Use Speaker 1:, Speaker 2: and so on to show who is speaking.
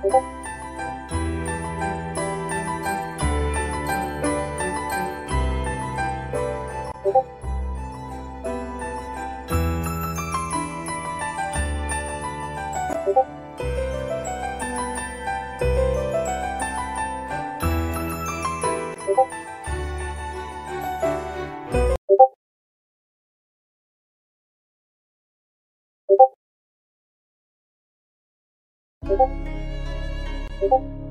Speaker 1: 고고
Speaker 2: ここ。